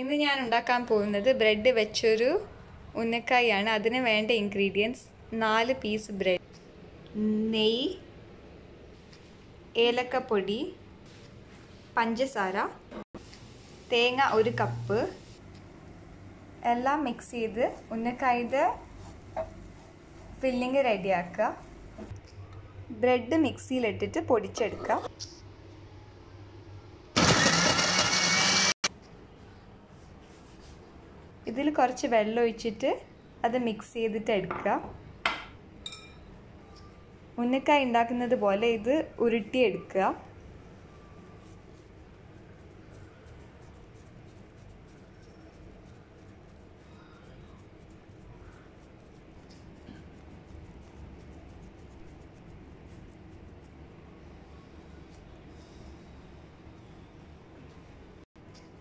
ഇന്ന് ഞാൻ ഉണ്ടാക്കാൻ പോകുന്നത് ബ്രെഡ് വെച്ചൊരു ഉന്നക്കായാണ്. അതിന് വേണ്ട ഇൻഗ്രീഡിയൻസ് നാല് പീസ് ബ്രെഡ് നെയ്യ് ഏലക്കപ്പൊടി പഞ്ചസാര തേങ്ങ ഒരു കപ്പ്. എല്ലാം മിക്സ് ചെയ്ത് ഉന്നക്കായുടെ ഫില്ലിങ് റെഡിയാക്കുക ബ്രെഡ് മിക്സിയിലിട്ടിട്ട് പൊടിച്ചെടുക്കുക ഇതിൽ കുറച്ച് വെള്ളം ഒഴിച്ചിട്ട് അത് മിക്സ് ചെയ്തിട്ട് എടുക്കുക. ഉന്നക്കായ ഉണ്ടാക്കുന്നത് പോലെ ഇത് ഉരുട്ടിയെടുക്കുക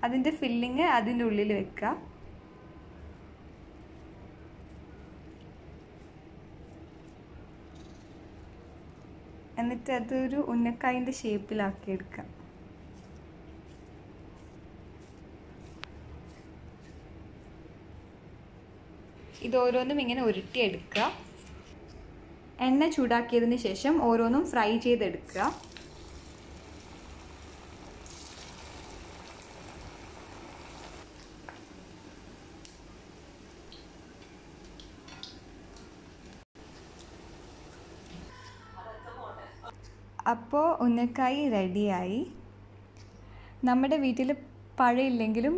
അതിന്റെ ഫില്ലിങ് അതിന്റെ ഉള്ളിൽ വെക്കുക. എന്നിട്ട് അതൊരു ഉന്നക്കായിന്റെ ഷേപ്പിലാക്കി എടുക്കാം. ഇത് ഓരോന്നും ഇങ്ങനെ ഉരുട്ടിയെടുക്കുക എണ്ണ ചൂടാക്കിയതിന് ശേഷം ഓരോന്നും ഫ്രൈ ചെയ്തെടുക്കുക അപ്പോൾ ഉന്നക്കായി റെഡിയായി. നമ്മുടെ വീട്ടിൽ പഴയില്ലെങ്കിലും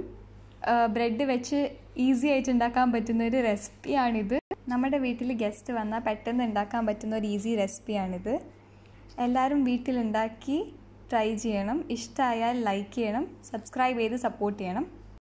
ബ്രെഡ് വെച്ച് ഈസി ആയിട്ട് ഉണ്ടാക്കാൻ പറ്റുന്ന ഒരു റെസിപ്പിയാണിത്. നമ്മുടെ വീട്ടിൽ ഗസ്റ്റ് വന്നാൽ പെട്ടെന്ന് ഉണ്ടാക്കാൻ പറ്റുന്ന ഒരു ഈസി റെസിപ്പിയാണിത്. എല്ലാവരും വീട്ടിലുണ്ടാക്കി ട്രൈ ചെയ്യണം. ഇഷ്ടമായാൽ ലൈക്ക് ചെയ്യണം സബ്സ്ക്രൈബ് ചെയ്ത് സപ്പോർട്ട് ചെയ്യണം.